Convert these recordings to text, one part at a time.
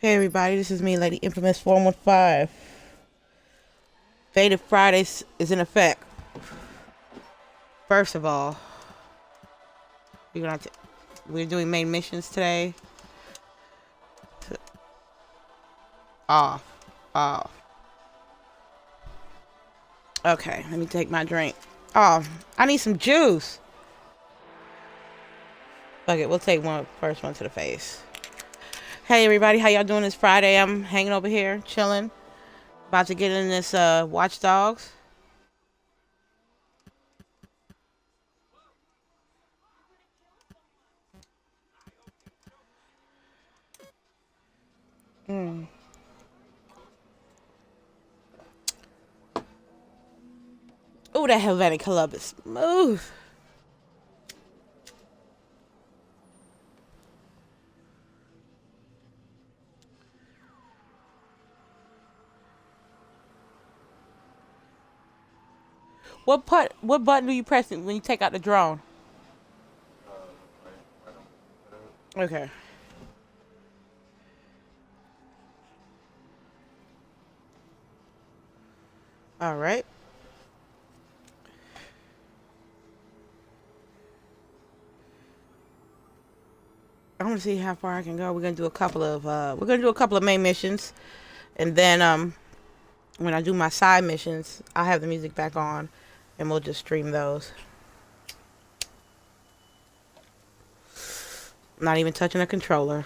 Hey everybody, this is me, Lady Infamous 415. Faded Fridays is in effect. First of all, we're gonna to, we're doing main missions today. Off, off. Okay, let me take my drink. Oh, I need some juice. Fuck it, we'll take one first one to the face. Hey everybody, how y'all doing this Friday? I'm hanging over here, chilling. About to get in this uh Watch Dogs. Hmm. Oh, that Havana Club is smooth. What put what button do you press when you take out the drone? Okay. All right. I'm gonna see how far I can go. We're gonna do a couple of uh, we're gonna do a couple of main missions, and then um, when I do my side missions, I'll have the music back on, and we'll just stream those. Not even touching a controller.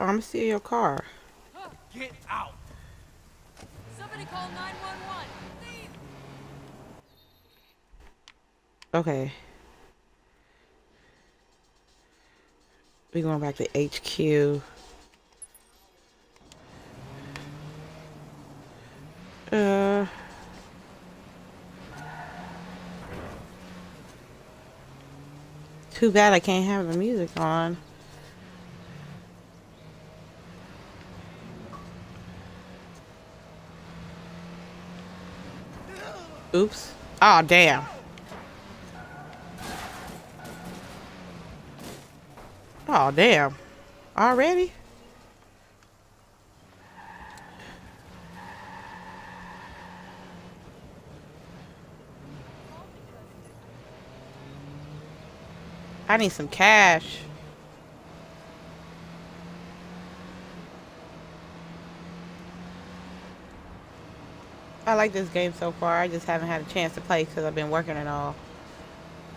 I'm steal your car. Get out! Somebody call 911. Leave! Okay. We're going back to HQ. Uh. Too bad I can't have the music on. Oops. Oh, damn. Oh, damn. Already? I need some cash. Like this game so far. I just haven't had a chance to play because I've been working and all.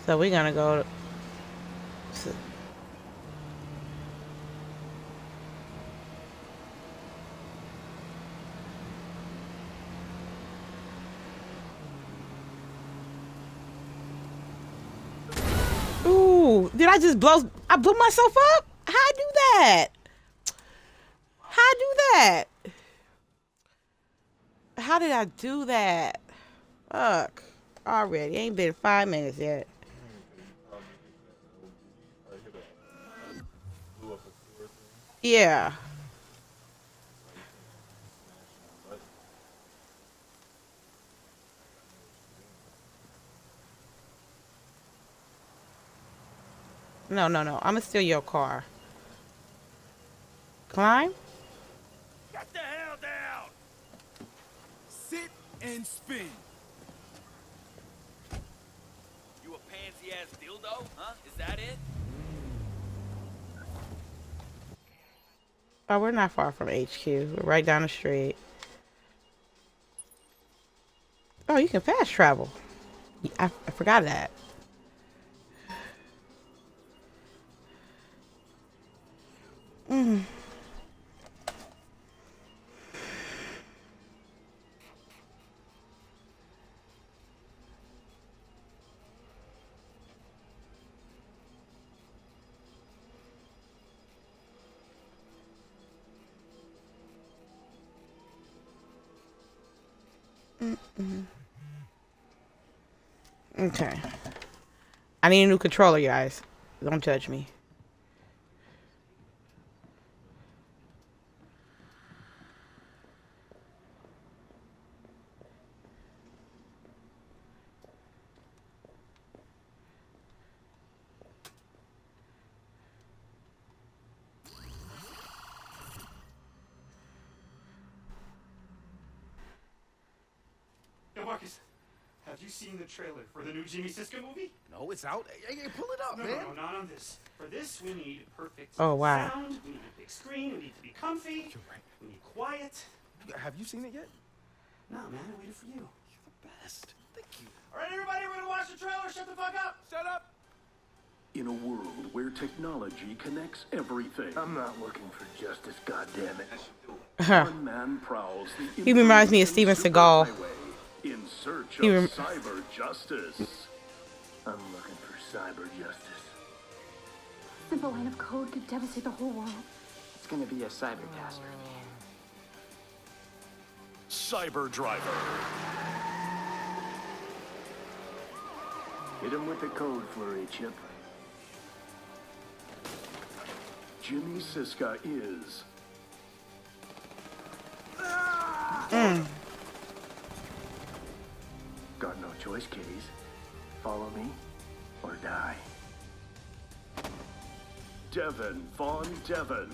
So we're gonna go. To, Ooh, did I just blow? I blew myself up? How I do that? How I do that? How did I do that? Fuck. Already. Ain't been five minutes yet. Yeah. No, no, no. I'm gonna steal your car. Climb? Get the hell down! Sit and spin. You a pansy ass dildo, huh? Is that it? Oh, we're not far from HQ. We're right down the street. Oh, you can fast travel. I, I forgot that. Mm. Okay. I need a new controller, guys. Don't judge me. Marcus, you seen the trailer for the new Jimmy Siska movie? No, it's out. Hey, hey, pull it up, No, man. no, no, not on this. For this, we need perfect Oh, wow. sound. We need a big screen. We need to be comfy. You're right. We need quiet. Have you seen it yet? No, man, I waited for you. You're the best. Thank you. All right, everybody, we're gonna watch the trailer. Shut the fuck up. Shut up. In a world where technology connects everything. I'm not looking for justice, goddammit. One man prowls the He reminds me of Steven Seagal. superhighway In search of rem- cyber justice. I'm looking for cyber justice. Simple line of code could devastate the whole world. It's gonna be a cyber caster. Cyber Driver. Hit him with the code flurry, Chip. Jimmy Siska is mm. Got no choice, kiddies. Follow me or die. Devon Von Devon.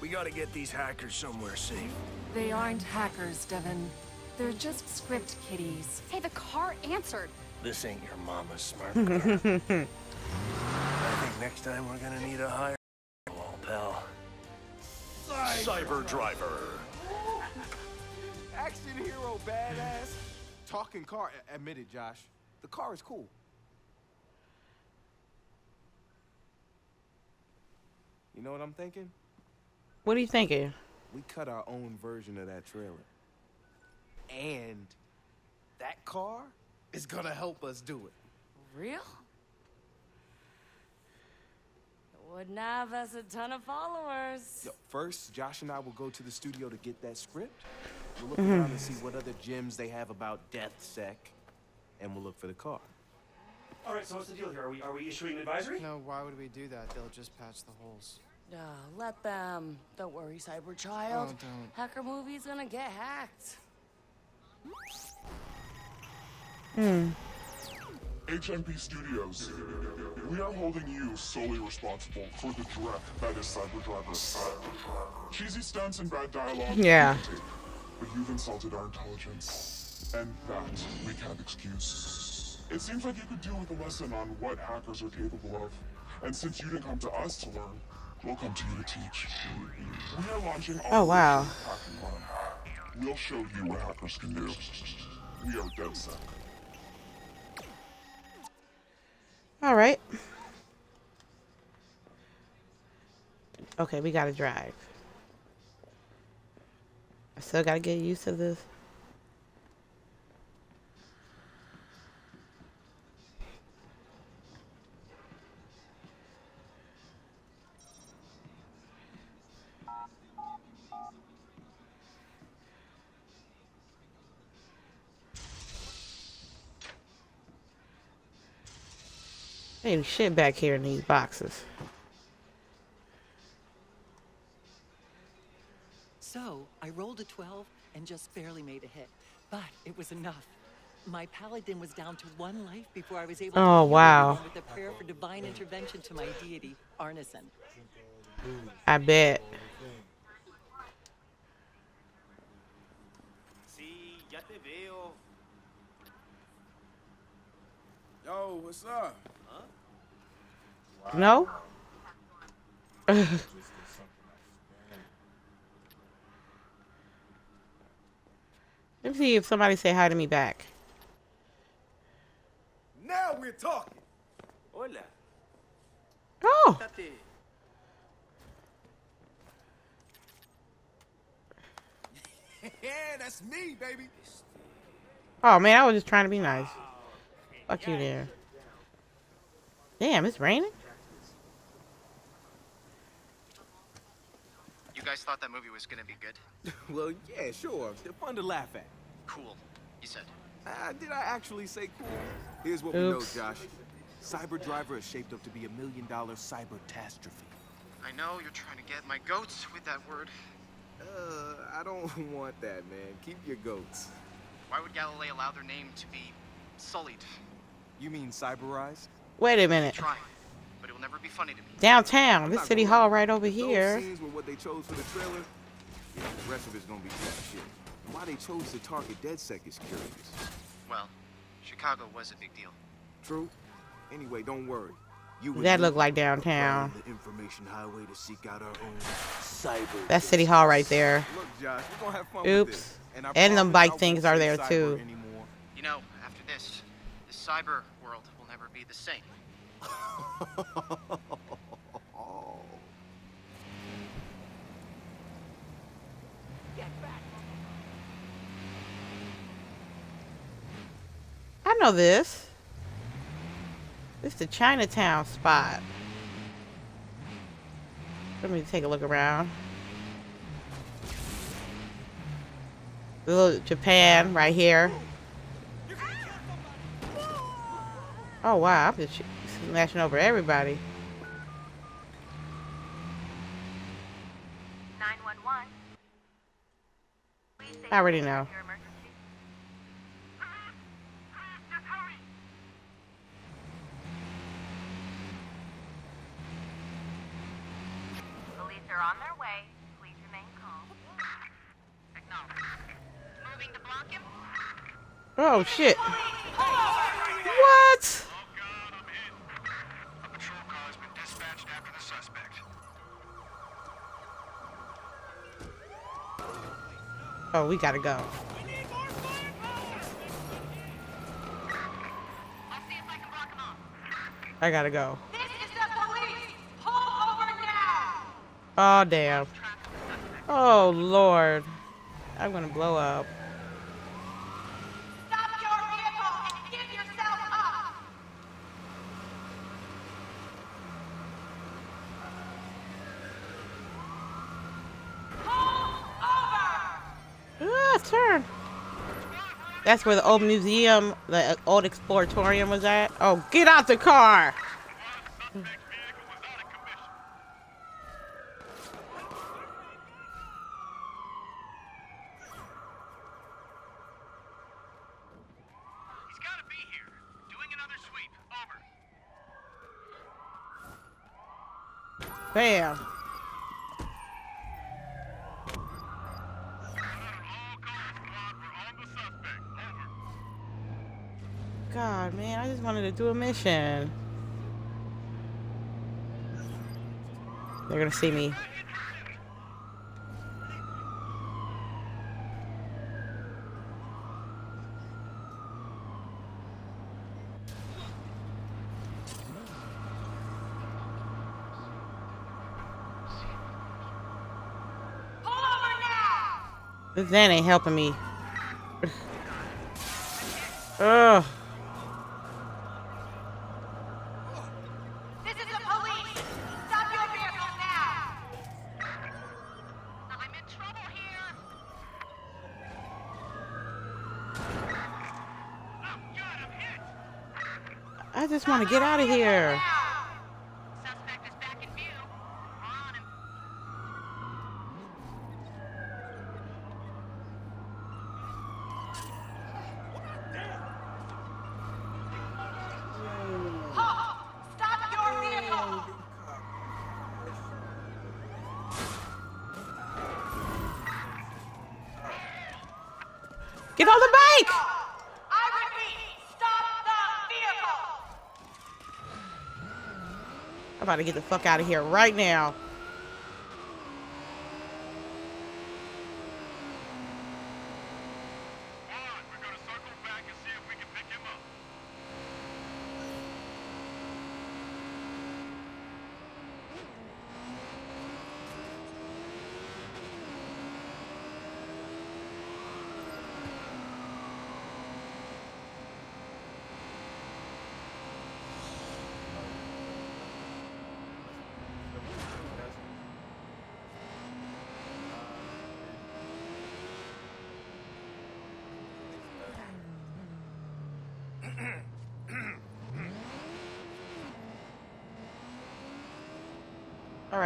We gotta get these hackers somewhere safe. They aren't hackers, Devin. They're just script kiddies. Hey, the car answered. This ain't your mama's smart car. I think next time we're gonna need a higher wall, pal. Cyber Driver. Action hero, badass. Talking car. A- Admit it, Josh. The car is cool. You know what I'm thinking? What are you thinking? We cut our own version of that trailer. And that car is gonna help us do it. Real? Wouldn't have us a ton of followers. Yo, first, Josh and I will go to the studio to get that script. We'll look around and see what other gems they have about DedSec, and we'll look for the car. All right, so what's the deal here? Are we are we issuing an advisory? No, why would we do that? They'll just patch the holes. Uh, let them. Don't worry, Cyber Child. Oh, don't. Hacker movie's gonna get hacked. Hmm. HMP Studios. We are holding you solely responsible for the direct that is Cyber Driver. Cheesy stunts and bad dialogue. Yeah. We can take, But you've insulted our intelligence, and that we can't excuse. It seems like you could do with a lesson on what hackers are capable of. And since you didn't come to us to learn, we'll come to you to teach. We are launching Oh, wow. Hacking Run. We'll show you what hackers can do. We are dead set. All right. Okay, we gotta drive. I still gotta get used to this. Hey, shit back here in these boxes. So, I rolled a 12 and just barely made a hit. But it was enough. My paladin was down to one life before I was able to Oh, heal wow. with a prayer for divine intervention to my deity, Arneson. I bet. Sí, ya te veo. Yo, what's up? No? Let me see if somebody say hi to me back. Now we're talking. Hola. Oh, Yeah, that's me, baby. oh man, I was just trying to be nice. Fuck you there. Damn, it's raining. You guys thought that movie was gonna be good? well, yeah, sure. They're fun to laugh at. Cool. he said. Ah, did I actually say cool? Here's what Oops. we know, Josh. Cyber Driver is shaped up to be a million dollar cyber catastrophe. I know you're trying to get my goats with that word. Uh, I don't want that, man. Keep your goats. Why would Galilei allow their name to be sullied? You mean cyberized? Wait a minute. Try, but it will never be funny to me. Downtown. This city hall right over here. Those scenes were what they chose for the trailer. Yeah, the rest of it's gonna be jack shit. And why they chose to target DedSec is curious. Well, Chicago was a big deal. True. Anyway, don't worry. You That me look like downtown. The information highway to seek out our own cyber. That's City Hall right there. Look, Josh, we're gonna have fun with Oops. this. I And them bike things are there too. anymore. You know, after this, the cyber world will never be the same. I know this. This is the Chinatown spot. Let me take a look around. Little Japan right here. Oh wow, I'm just smashing over everybody. 911. I already know. Your emergency. Police are on their way. Please remain calm. Acknowledged. Moving to block him. Oh shit. What? A patrol car has been dispatched after the suspect. Oh, we gotta go. I'll see if I can block him off. I gotta go. This is the police. Pull over now. Oh damn. Oh lord. I'm gonna blow up. Stop your vehicle and give yourself up. Ah, turn. That's where the old museum, the old exploratorium was at. Oh, get out the car. He's gotta be here. Doing another sweep. Over. Bam. God, man, I just wanted to do a mission. They're gonna see me. Pull over now. This Zan ain't helping me. Ugh. This is the police. Stop your vehicle now. I'm in trouble here. Oh, I just want to get out of here. Suspect is back in view. We're on him. Halt! Stop your vehicle! Get on the bike! I repeat, stop the vehicle! About to get the fuck out of here right now.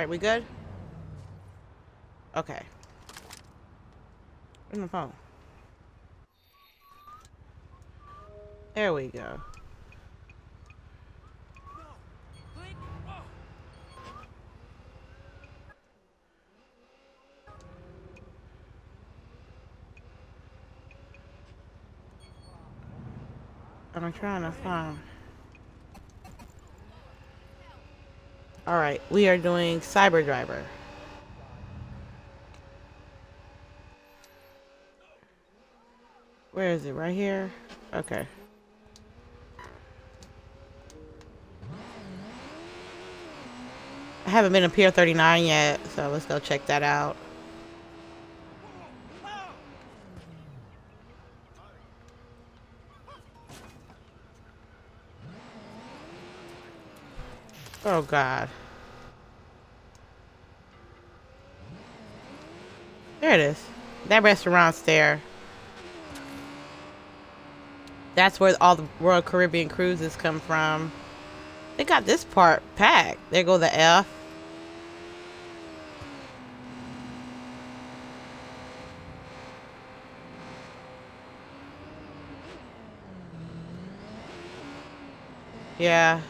Alright, we good? Okay. In the phone. There we go. I'm trying to find. Alright, we are doing Cyber Driver. Where is it? Right here? Okay. I haven't been to Pier 39 yet, so let's go check that out. Oh God. There it is. That restaurant's there. That's where all the Royal Caribbean cruises come from. They got this part packed. There go the F. Yeah.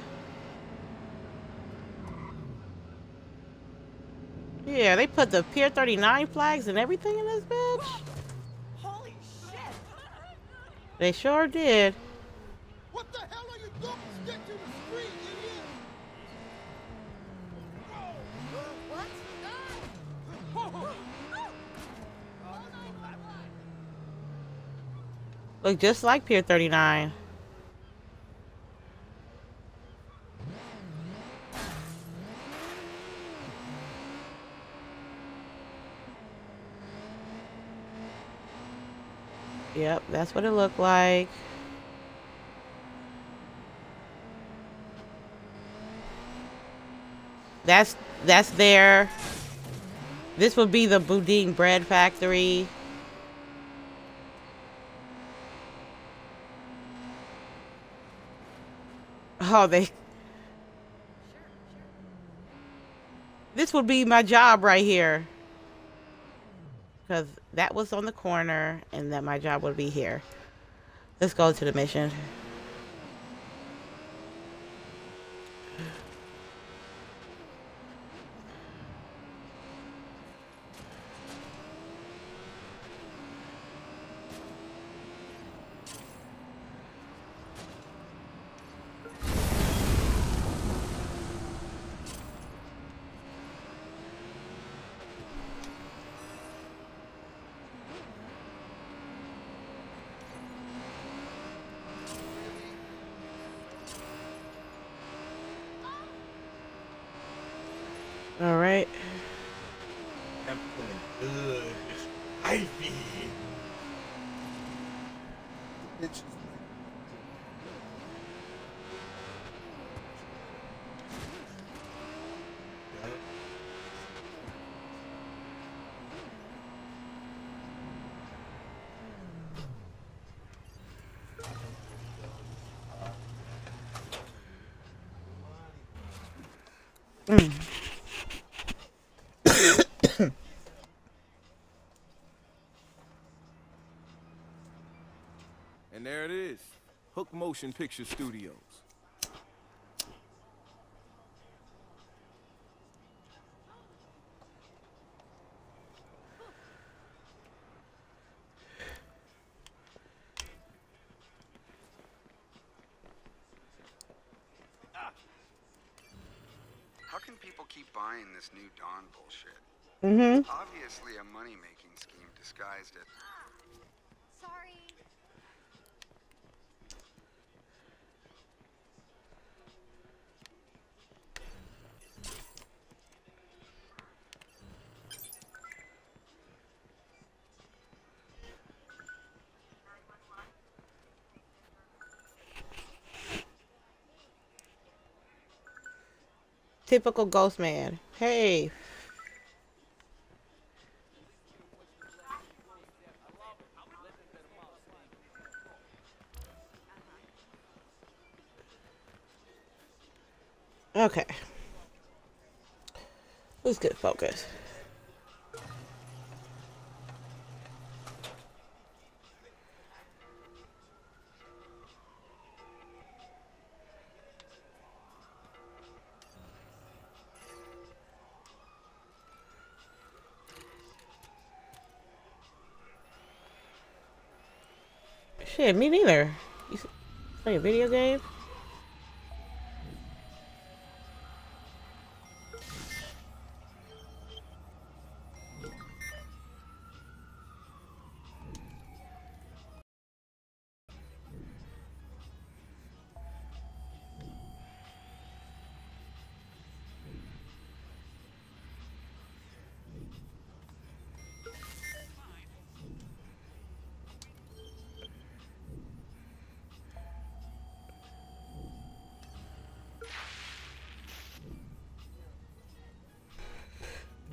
Yeah, they put the Pier 39 flags and everything in this bitch. Holy shit! They sure did. What the hell are you doing? Stick to the idiot! Look just like Pier 39. Yep, that's what it looked like. That's that's there. This would be the Boudin Bread Factory. Oh, they. This would be my job right here. Because that was on the corner, and that my job would be here. Let's go to the mission. All right. I'm feeling good. Hypey. Bitches. Mm. And there it is. Hook Motion Picture Studios. How can people keep buying this new Dawn bullshit? Mm -hmm. Obviously a money-making scheme disguised it. Typical ghost man. Hey. Okay. Let's get focused. Shit, me neither. You play a video game?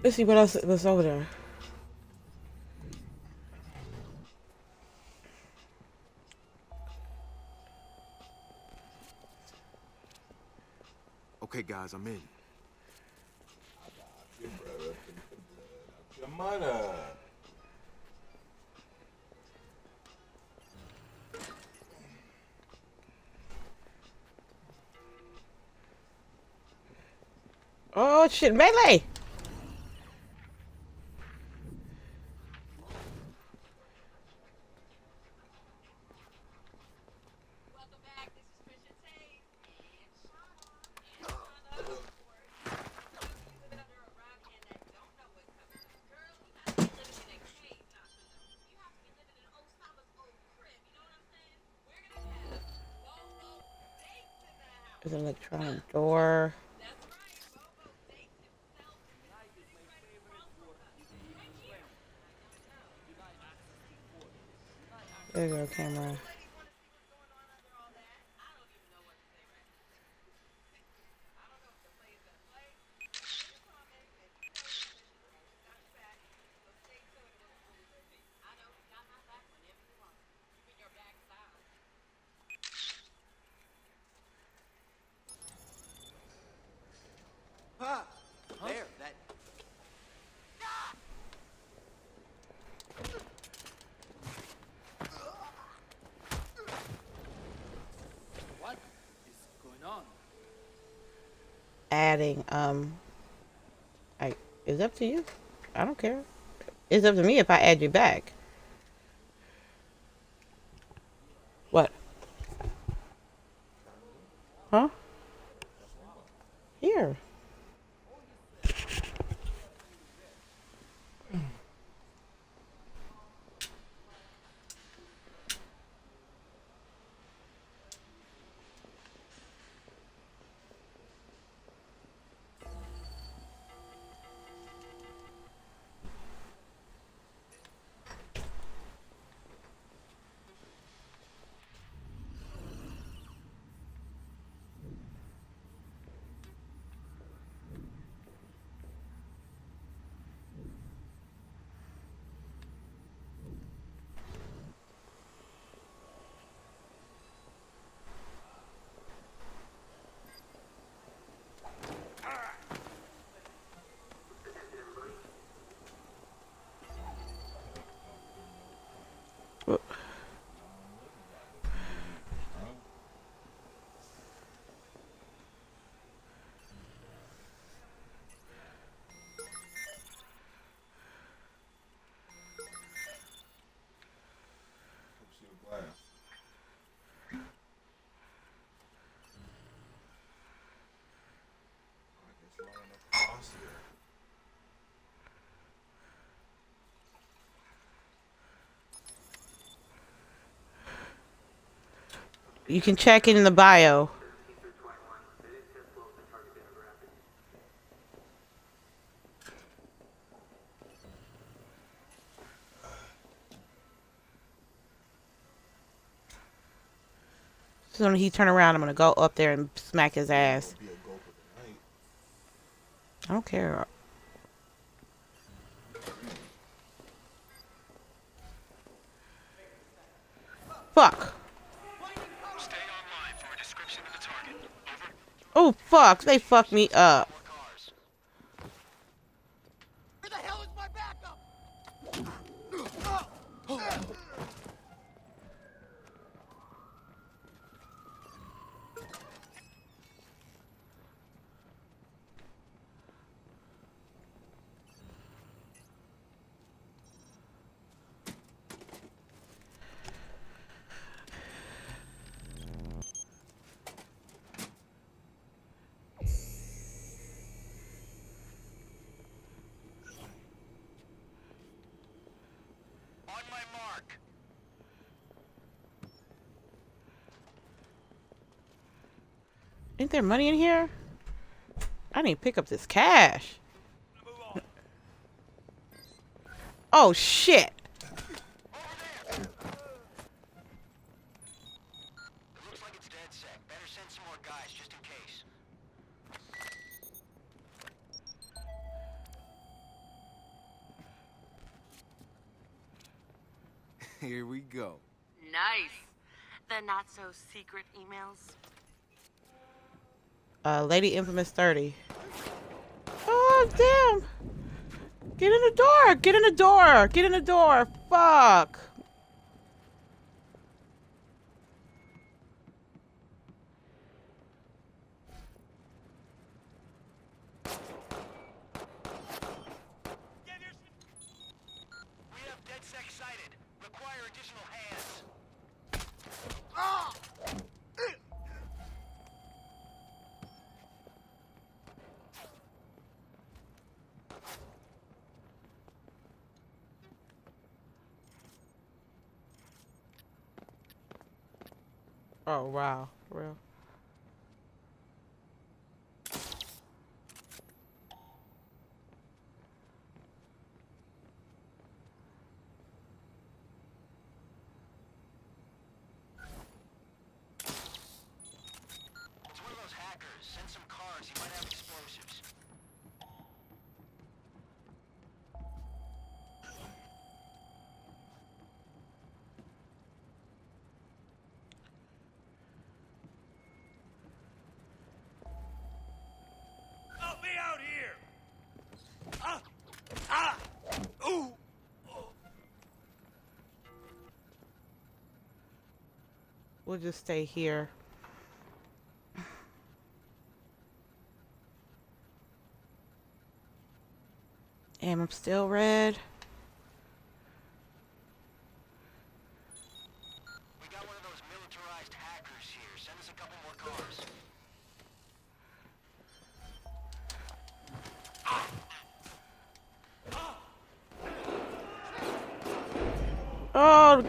Let's see what else was over there. Okay, guys, I'm in. Mother. Oh shit, melee! There's an electronic door. There you go, camera. Ah, there, that. What is going on? Adding, um, I, it's up to you. I don't care. It's up to me if I add you back. What? Huh? Here. You can check it in the bio. So when he turn around, I'm gonna go up there and smack his ass. I don't care. Fuck. Oh fuck, they fucked me up. Ain't there money in here? I need to pick up this cash. Oh shit. Here we go. Nice. The not so secret emails. Uh, Lady Infamous 30. Oh, damn. Get in the door. Get in the door. Get in the door. Fuck. We have DedSec sighted. Require additional hands. Oh, wow. For real. It's one of those hackers. Send some cars. He might have explosives. Help me out here! Ah! Ah! Ooh! We'll just stay here. And I'm still red. We got one of those militarized hackers here. Send us a couple more cars. Oh.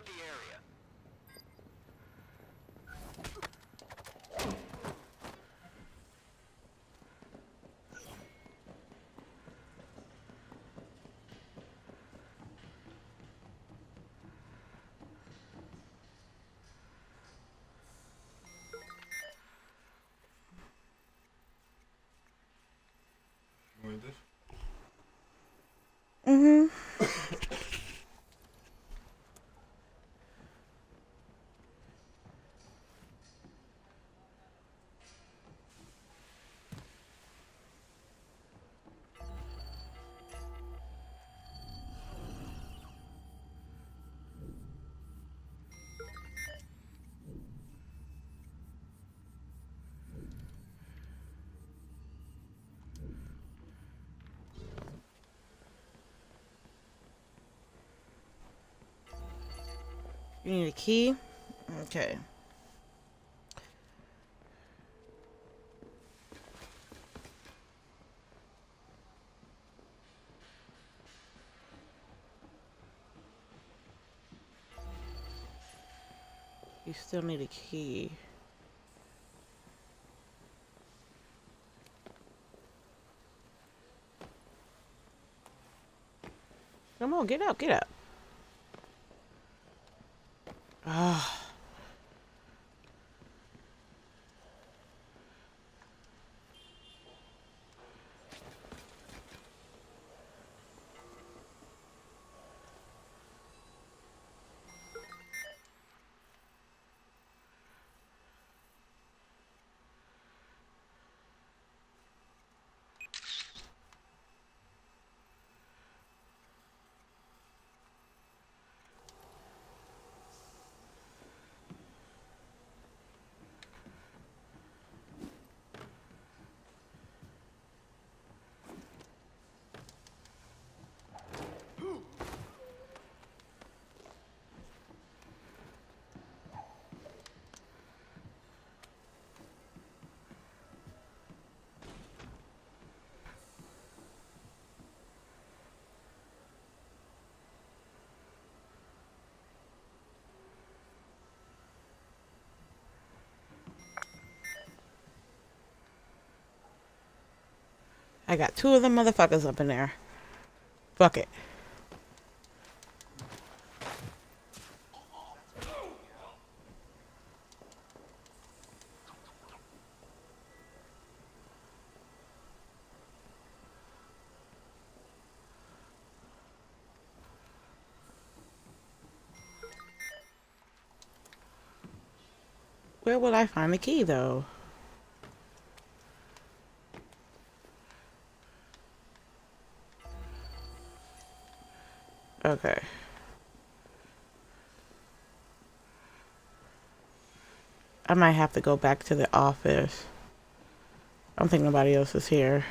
Check the area. You want this? Mm-hmm. You need a key? Okay. You still need a key. Come on, get up, get up. Ah. I got two of them motherfuckers up in there. Fuck it. Where will I find the key, though? Okay. I might have to go back to the office. I don't think nobody else is here.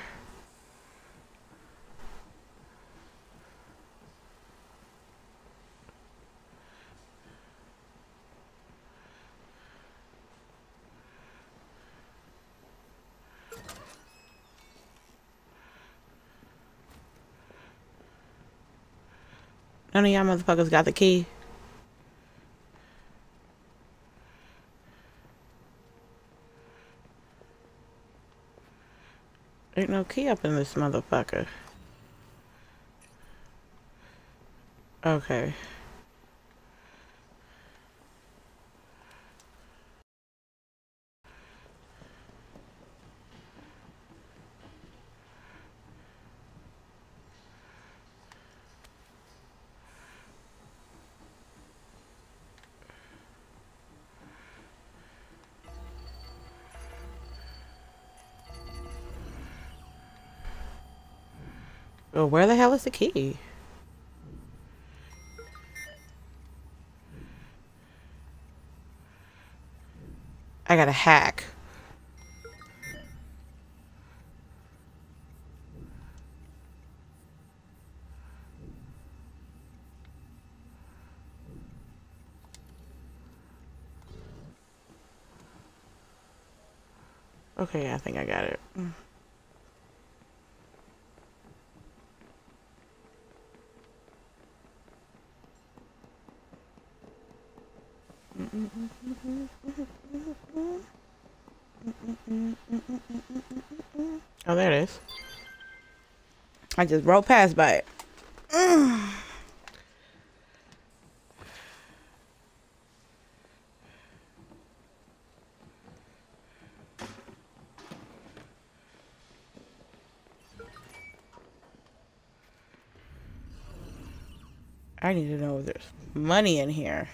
None of y'all motherfuckers got the key. Ain't no key up in this motherfucker. Okay. Well, where the hell is the key? I got a hack. Okay, I think I got it. Oh, there it is. I just rolled past by it. I need to know if there's money in here.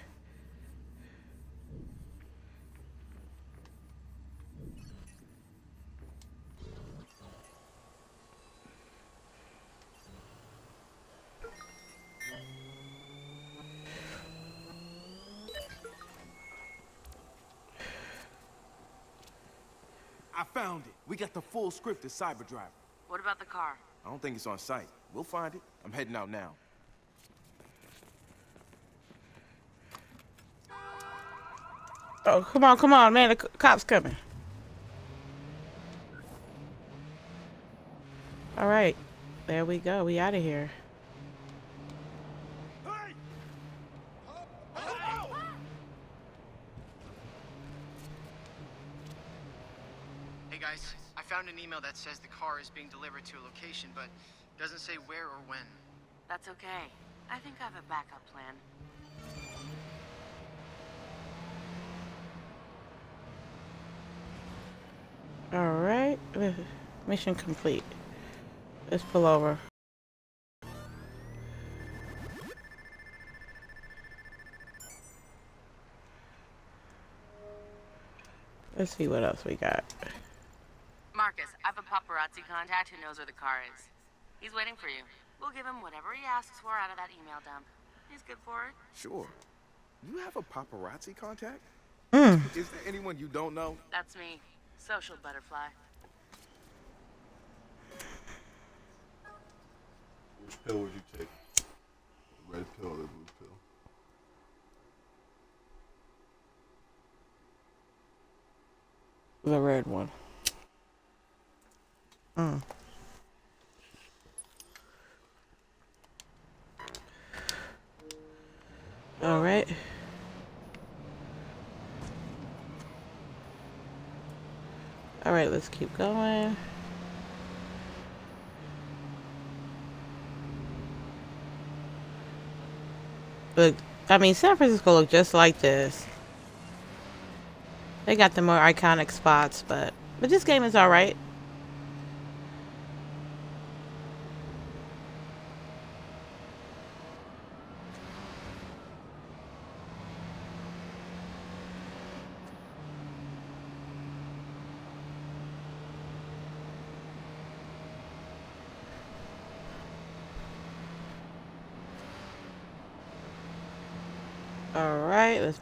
I found it. We got the full script of Cyberdriver. What about the car? I don't think it's on site. We'll find it. I'm heading out now. Oh, come on, come on, man. The cop's coming. All right. There we go. We out of here. Hey guys, I found an email that says the car is being delivered to a location, but doesn't say where or when. That's okay. I think I have a backup plan. All right. Mission complete. Let's pull over. Let's see what else we got. Marcus, I have a paparazzi contact who knows where the car is. He's waiting for you. We'll give him whatever he asks for out of that email dump. He's good for it. Sure. You have a paparazzi contact? Mm. Is there anyone you don't know? That's me. Social butterfly. Which pill would you take? Red pill or the blue pill? The red one. Mm. All right. All right, let's keep going. Look, I mean, San Francisco looked just like this. They got the more iconic spots, but but this game is all right.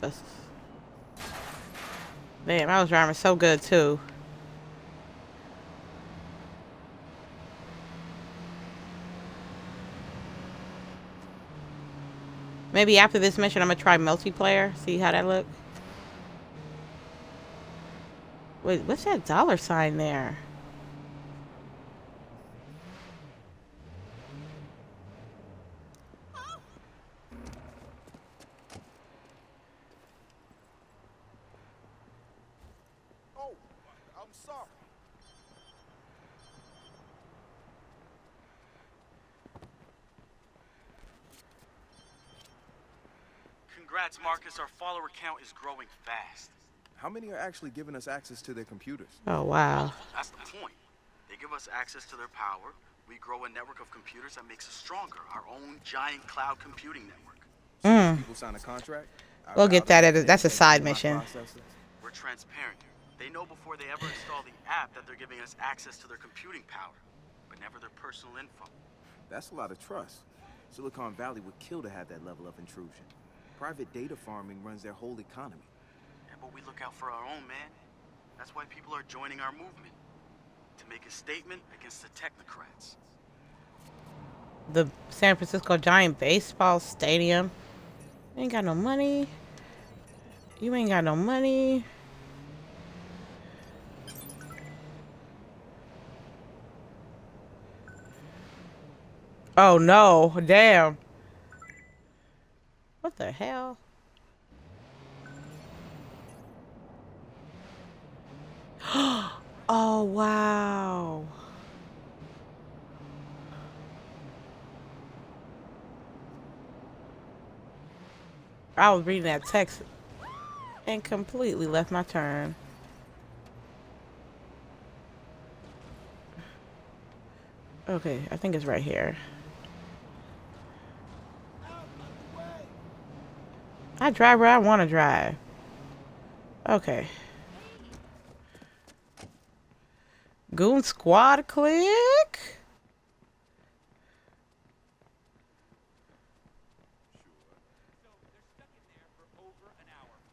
Bust. Damn, I was driving so good too. Maybe after this mission, I'm gonna try multiplayer. See how that look. Wait, what's that dollar sign there? Congrats, Marcus. Our follower count is growing fast. How many are actually giving us access to their computers? Oh wow. That's the point. They give us access to their power. We grow a network of computers that makes us stronger. Our own giant cloud computing network. Mm. People sign a contract. We'll get that. At a, that's a side mission. We're transparent. They know before they ever install the app that they're giving us access to their computing power, but never their personal info. That's a lot of trust. Silicon Valley would kill to have that level of intrusion. Private data farming runs their whole economy. Yeah, but we look out for our own, man. That's why people are joining our movement. To make a statement against the technocrats. The San Francisco Giant baseball stadium. Ain't got no money. You ain't got no money. Oh no, damn. What the hell? oh wow. I was reading that text and completely left my turn. Okay, I think it's right here. I drive where I want to drive. Okay. Goon Squad click.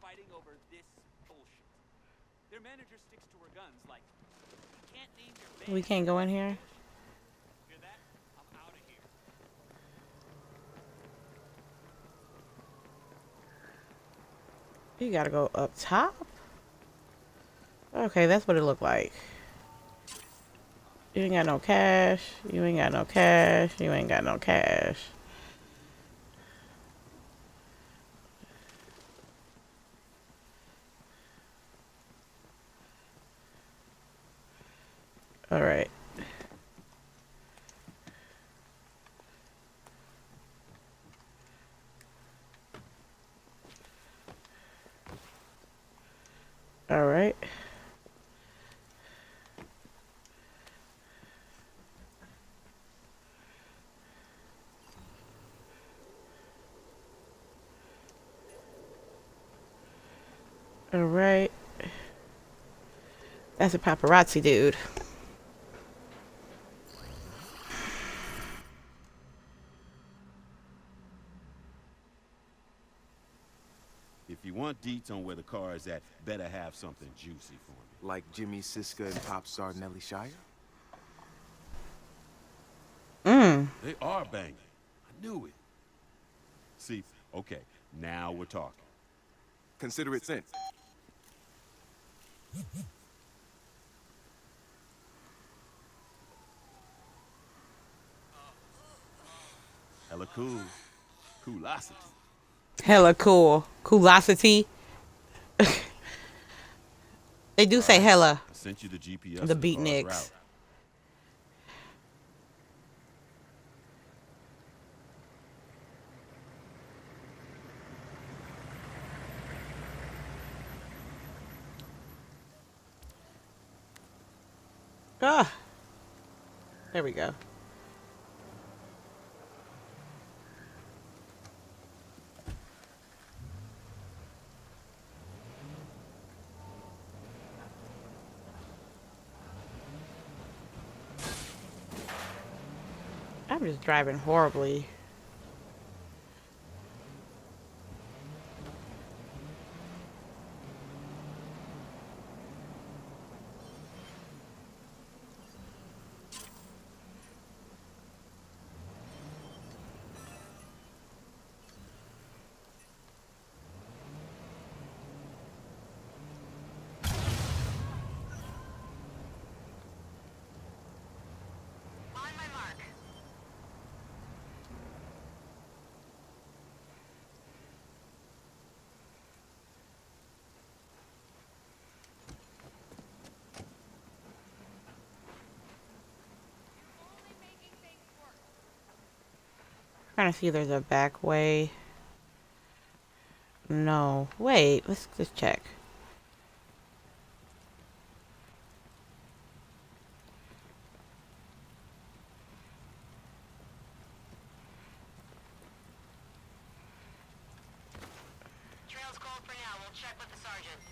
fighting over this bullshit. Their manager sticks to her guns like, you can't name your band. We can't go in here. Hear that? I'm out of here. You gotta go up top. Okay, that's what it looked like. You ain't got no cash. You ain't got no cash. You ain't got no cash. All right. All right. All right. That's a paparazzi dude. If you want deets on where the car is at, better have something juicy for me. Like Jimmy Siska and pop star Nelly Shire? Mm. They are banging. I knew it. See, okay, now we're talking. Consider it sent. cool. Coolosity. Hella cool. Coolosity. they do say hella. I sent you the GPS. The beatniks. Ah. There we go. Just driving horribly. Trying to see if there's a back way. No. Wait, let's just check. Trail's for now. We'll check with the sergeant.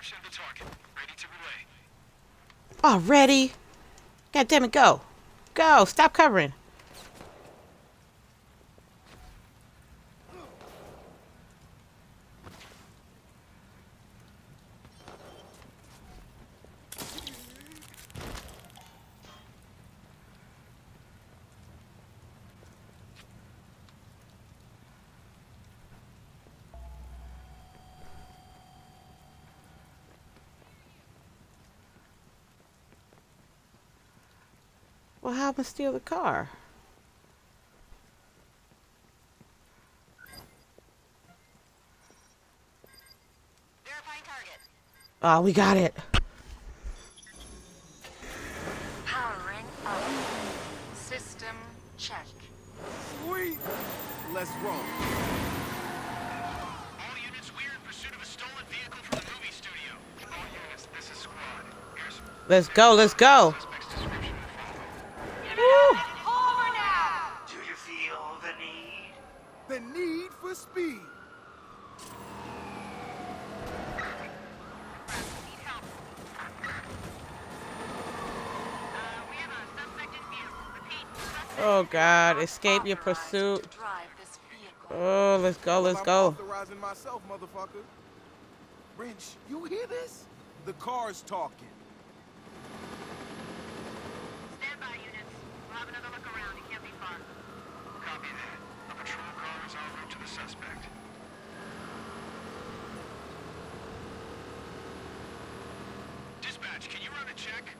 Description of the target. Ready to relay. Already? God damn it, go. Go. Stop covering. Well, how am I steal the car? Oh, we got it. Powering up. System check. Sweet. Let's roll. All units, we're in pursuit of a stolen vehicle from the movie studio. All units, this is squad. Here's Let's go, let's go. God, escape your pursuit. Oh, let's go, let's go. myself, motherfucker. Wrench, you hear this? The car's talking. Copy that. A patrol car is en route to the suspect. Dispatch, can you run a check?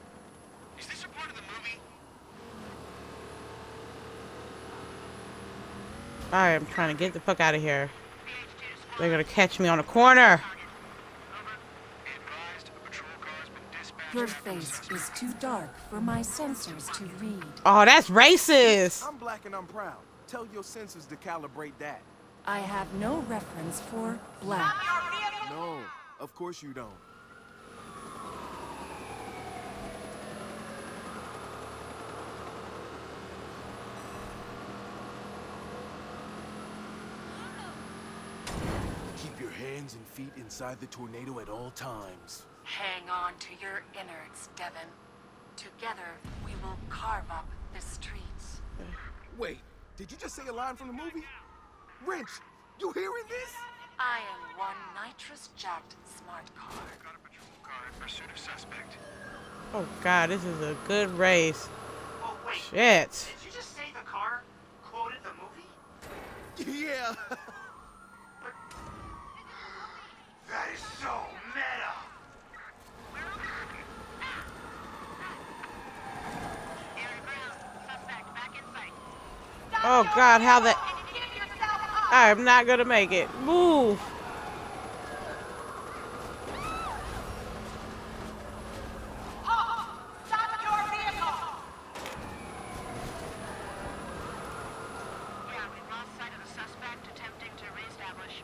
Is this a part of the movie? I am trying to get the fuck out of here. They're gonna catch me on a corner. Your face is too dark for my sensors to read. Oh, that's racist. I'm black and I'm proud. Tell your sensors to calibrate that. I have no reference for black. No, of course you don't. Hands and feet inside the tornado at all times. Hang on to your innards, Devin. Together, we will carve up the streets. Wait, did you just say a line from the movie? Wrench, you hearing this? I am one nitrous-jacked smart car. Got a patrol car in pursuit of suspect. Oh god, this is a good race. Oh, wait. Shit. Did you just say the car quoted the movie? Yeah. That is so meta. Oh god, how the I'm not gonna make it. Move. Yeah, we've lost sight of the suspect attempting to reestablish.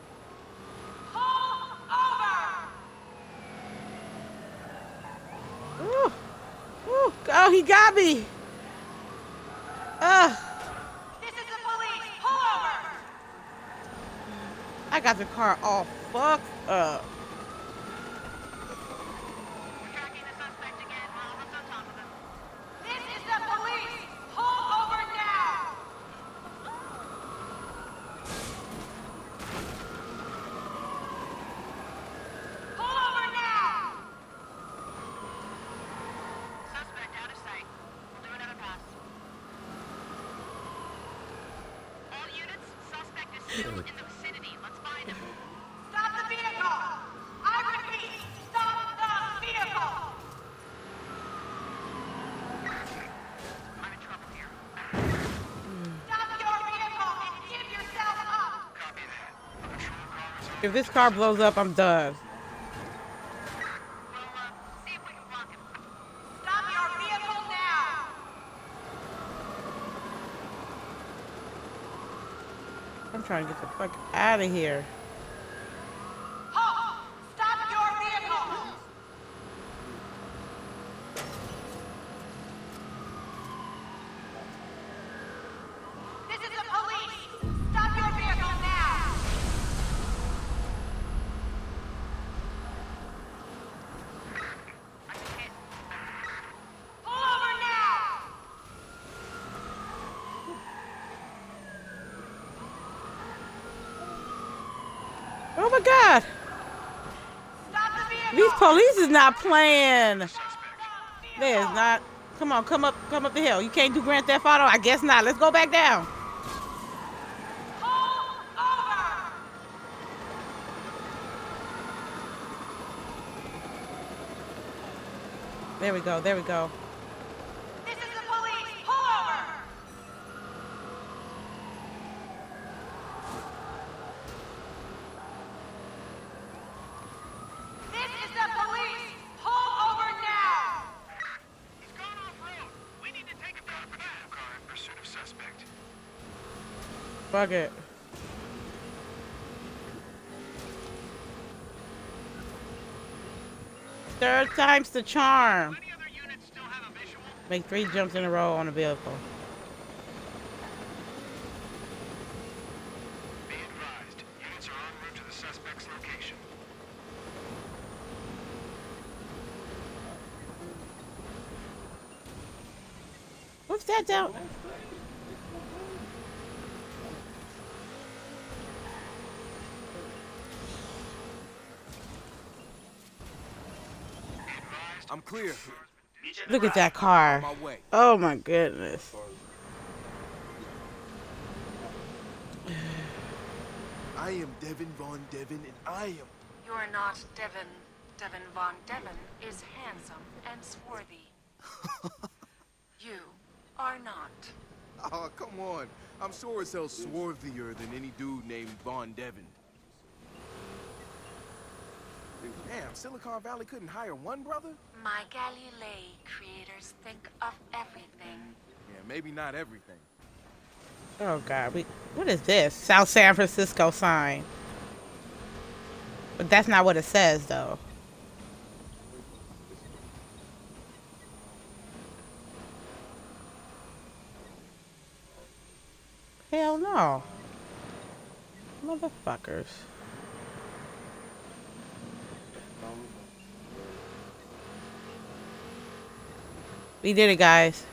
Ooh. Ooh. Oh, he got me. Ugh. I got the car all fucked up. Suspect out of sight. We'll do another pass. All units, suspect is still in the vicinity. Let's find him. Stop the vehicle! I repeat, stop the vehicle! I'm in trouble here. Stop your vehicle and give yourself up! If this car blows up, I'm done. I'm trying to get the fuck out of here. Halt! Stop your vehicle! This is the police! Stop your vehicle now! Pull over now! Oh my god. These police is not playing. They is not. Come on, come up, come up the hill. You can't do Grand Theft Auto? I guess not. Let's go back down. There we go, there we go. Fuck it. Third time's the charm. Make three jumps in a row on a vehicle. Be advised, units are en route to the suspect's location. What's that down? Clear. Look at that car. On my way. Oh my goodness. I am Devin Von Devin, and I am. You are not Devin. Devin Von Devin is handsome and swarthy. you are not. Oh, come on. I'm sure as hell swarthier than any dude named Von Devin. Damn, Silicon Valley couldn't hire one brother? My Galilei creators think of everything. Yeah, maybe not everything. Oh god, we what is this? South San Francisco sign. But that's not what it says though. Hell no. Motherfuckers. We did it, guys.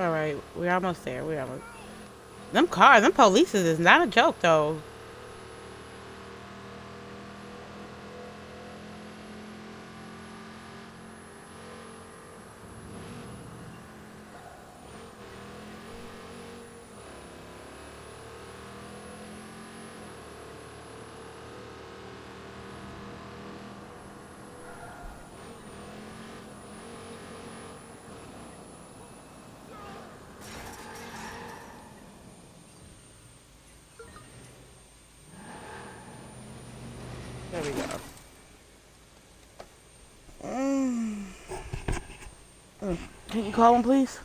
All right, we're almost there. We're almost. Them cars, them polices is not a joke though. Can you call him, please?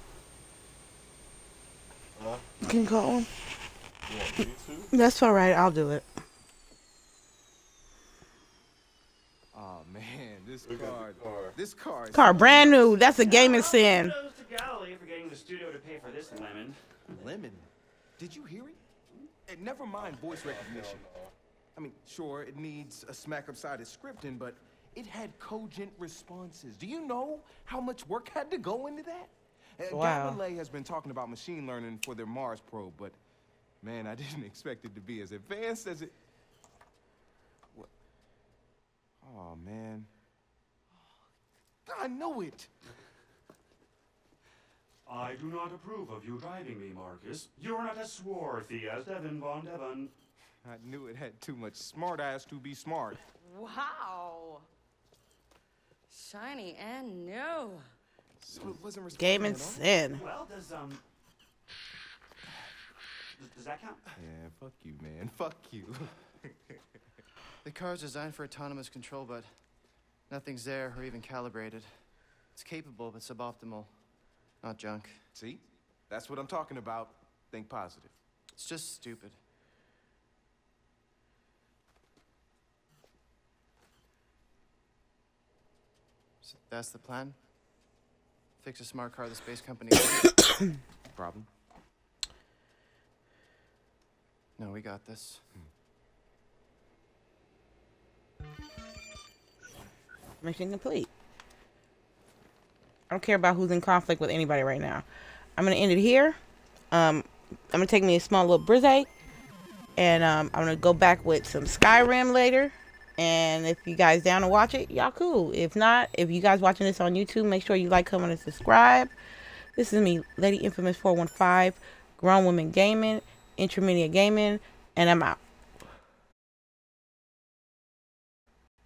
Huh? Can you call him? You want me to? That's all right. I'll do it. Oh man, this car, this car, is Car brand new. That's a gaming sin. Kudos to Galilei for getting the studio to pay for this lemon. Lemon. Did you hear it? And never mind voice recognition. I mean, sure, it needs a smack upsided scripting, but it had cogent responses. Do you know how much work had to go into that? Uh, Wow. Galilei has been talking about machine learning for their Mars probe, but man, I didn't expect it to be as advanced as it. What? Oh man. I know it. I do not approve of you driving me, Marcus. You're not as swarthy as Devin Von Devin. I knew it had too much smart ass to be smart. Wow. Shiny and new. So it wasn't responding Gaming sin. Well, does um, does, does that count? Yeah, fuck you, man. Fuck you. The car's designed for autonomous control, but nothing's there or even calibrated. It's capable, but suboptimal. Not junk. See? That's what I'm talking about. Think positive. It's just stupid. So that's the plan? Fix a smart car the space company. Problem? no, we got this. Mission complete. I don't care about who's in conflict with anybody right now. I'm gonna end it here. Um, I'm gonna take me a small little brise, and um, I'm gonna go back with some Skyrim later. And if you guys down to watch it, y'all cool. If not, if you guys watching this on YouTube, make sure you like, comment, and subscribe. This is me, Lady Infamous 415, Grown Women Gaming, Intermedia Gaming, and I'm out.